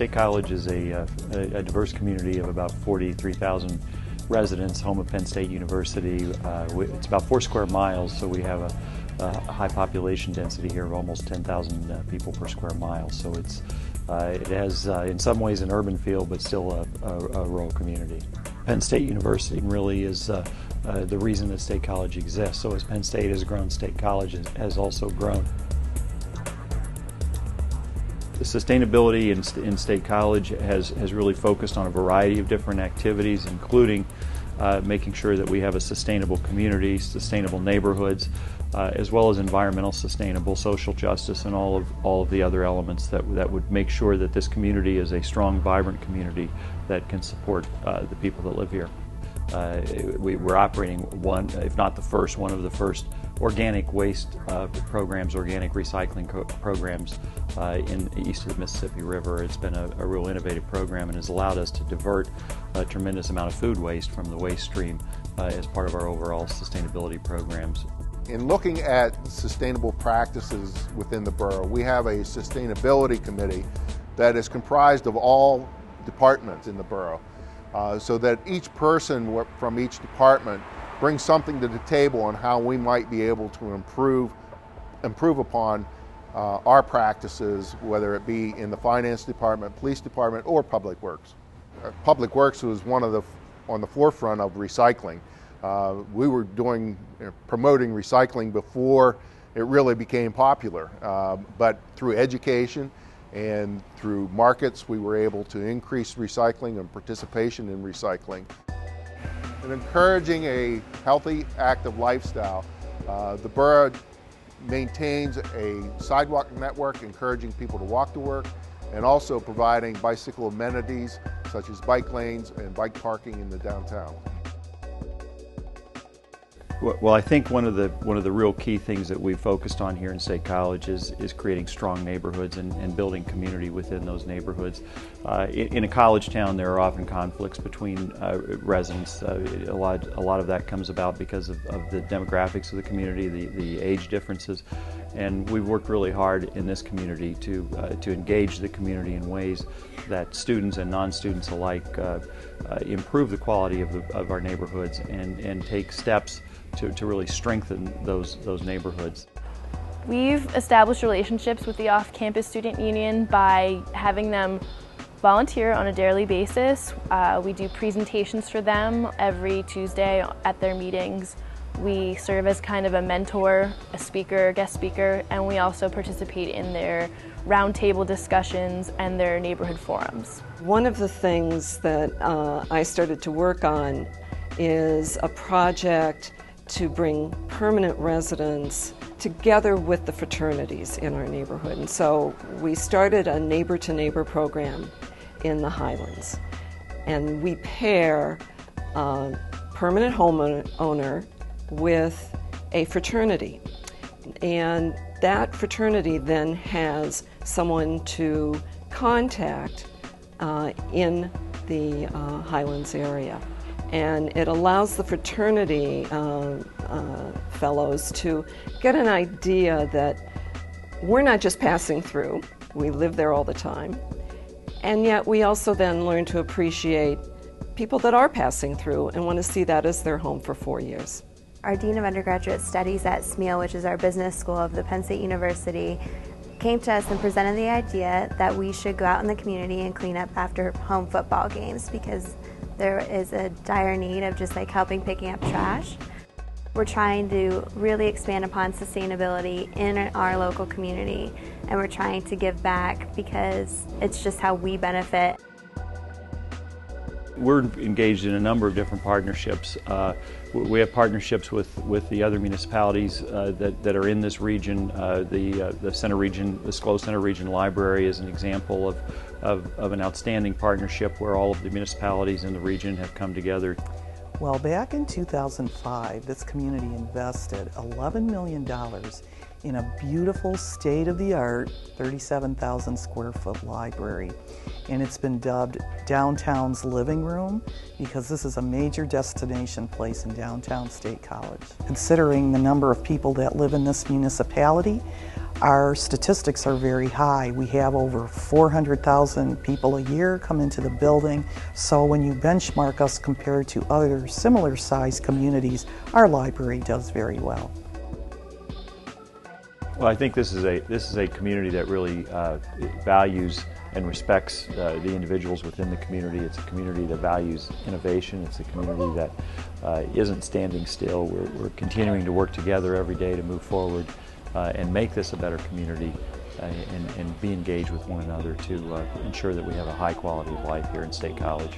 State College is a, uh, a diverse community of about 43,000 residents, home of Penn State University. Uh, it's about four square miles, so we have a, a high population density here of almost 10,000 uh, people per square mile. So it's uh, it has, uh, in some ways, an urban feel, but still a, a, a rural community. Penn State University really is uh, the reason that State College exists. So as Penn State has grown, State College has also grown. Sustainability in, in, State College has, has really focused on a variety of different activities, including uh, making sure that we have a sustainable community, sustainable neighborhoods, uh, as well as environmental sustainable social justice and all of all of the other elements that that would make sure that this community is a strong, vibrant community that can support uh, the people that live here. Uh, we, are operating one, if not the first, one of the first organic waste uh, programs, organic recycling programs uh, in east of the Mississippi River. It's been a, a, real innovative program and has allowed us to divert a tremendous amount of food waste from the waste stream uh, as part of our overall sustainability programs. In looking at sustainable practices within the borough, we have a sustainability committee that is comprised of all departments in the borough. Uh, so that each person from each department brings something to the table on how we might be able to improve, improve upon uh, our practices, whether it be in the finance department, police department, or public works. Uh, public works was one of the on the forefront of recycling. Uh, we were doing you know, promoting recycling before it really became popular, uh, but through education and through markets, we were able to increase recycling and participation in recycling. And encouraging a healthy, active lifestyle, uh, the borough maintains a sidewalk network encouraging people to walk to work and also providing bicycle amenities such as bike lanes and bike parking in the downtown. Well, I think one of the one of the real key things that we've focused on here in State College is is creating strong neighborhoods and, and building community within those neighborhoods. Uh, in, in, a college town, there are often conflicts between uh, residents. Uh, a lot a lot of that comes about because of, of, the demographics of the community, the the age differences, and we've worked really hard in this community to uh, to engage the community in ways that students and non-students alike uh, uh, improve the quality of, the, of our neighborhoods and and take steps to, to really strengthen those, those neighborhoods. We've established relationships with the off-campus student union by having them volunteer on a daily basis. Uh, we do presentations for them every Tuesday at their meetings. We serve as kind of a mentor, a speaker, guest speaker, and we also participate in their roundtable discussions and their neighborhood forums. One of the things that uh, I started to work on is a project to bring permanent residents together with the fraternities in our neighborhood. And so we started a neighbor to neighbor program in the Highlands. And we pair a permanent homeowner with a fraternity. And that fraternity then has someone to contact uh, in the uh, Highlands area and it allows the fraternity uh, uh, fellows to get an idea that we're not just passing through, we live there all the time, and yet we also then learn to appreciate people that are passing through and want to see that as their home for four years. Our Dean of Undergraduate Studies at SMEAL, which is our business school of the Penn State University, came to us and presented the idea that we should go out in the community and clean up after home football games because there is a dire need of just like helping picking up trash. We're trying to really expand upon sustainability in our local community and we're trying to give back because it's just how we benefit. We're engaged in a number of different partnerships. Uh, we have partnerships with, with the other municipalities uh, that, that are in this region. Uh, the, uh, the Centre Region, the Schlow Centre Region Library is an example of, of, of an outstanding partnership where all of the municipalities in the region have come together. Well, back in 2005, this community invested $11 million in a beautiful state-of-the-art 37,000 square foot library. And it's been dubbed Downtown's Living Room because this is a major destination place in downtown State College. Considering the number of people that live in this municipality, our statistics are very high. We have over 400,000 people a year come into the building, so when you benchmark us compared to other similar sized communities, our library does very well. Well, I think this is a this is a community that really uh, values and respects uh, the individuals within the community. It's a community that values innovation. It's a community that uh, not standing still. We're, we're, continuing to work together every day to move forward uh, and make this a better community uh, and, and, be engaged with one another to uh, ensure that we have a high quality of life here in State College.